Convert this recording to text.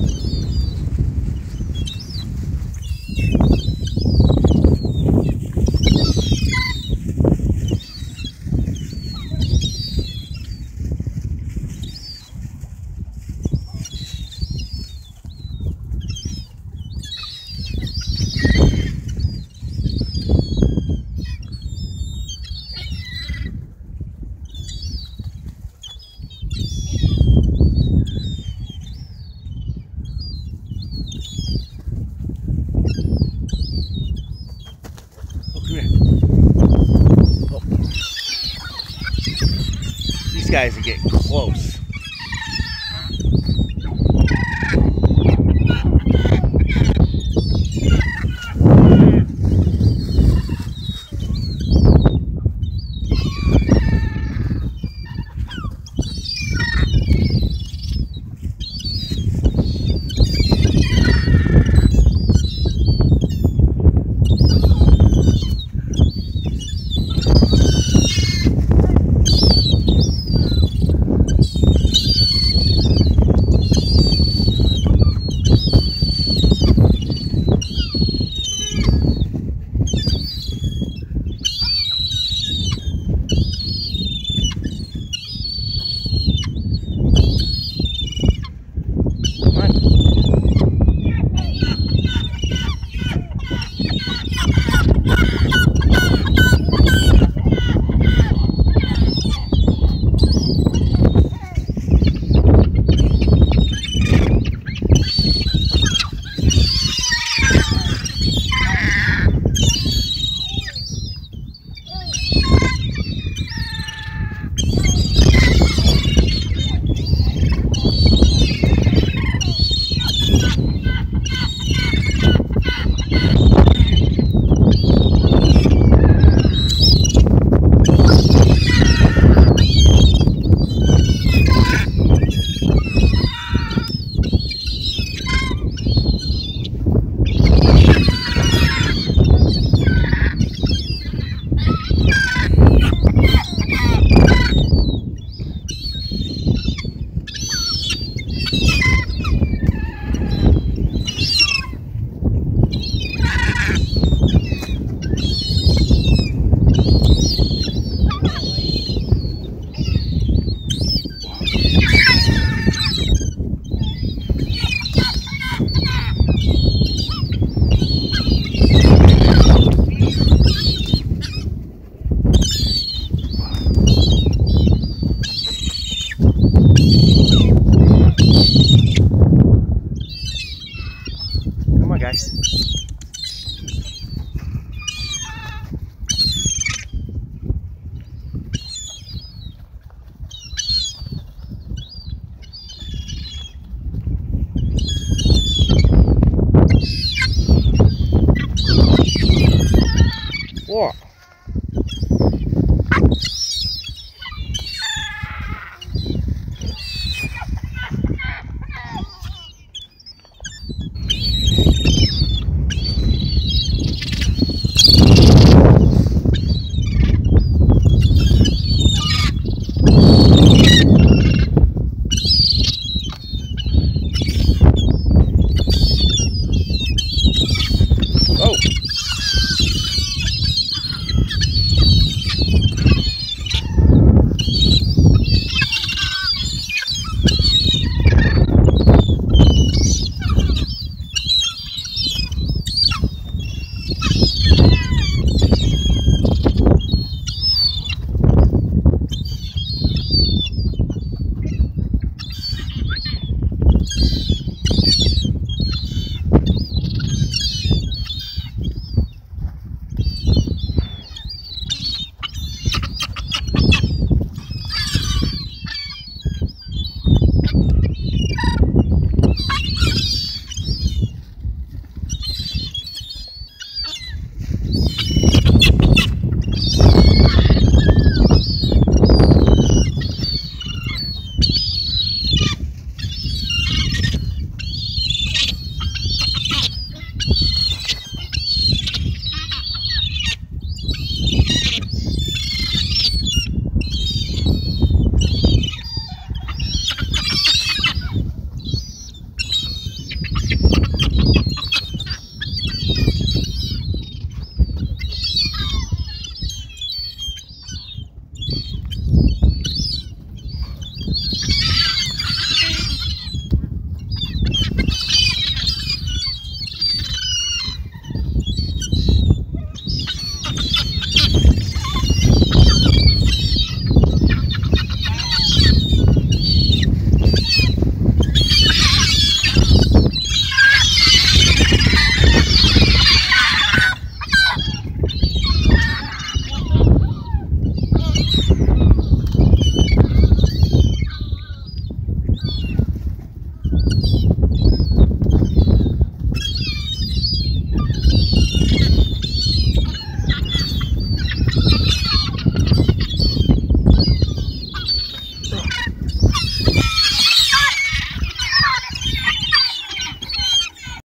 you guys are getting close. guys.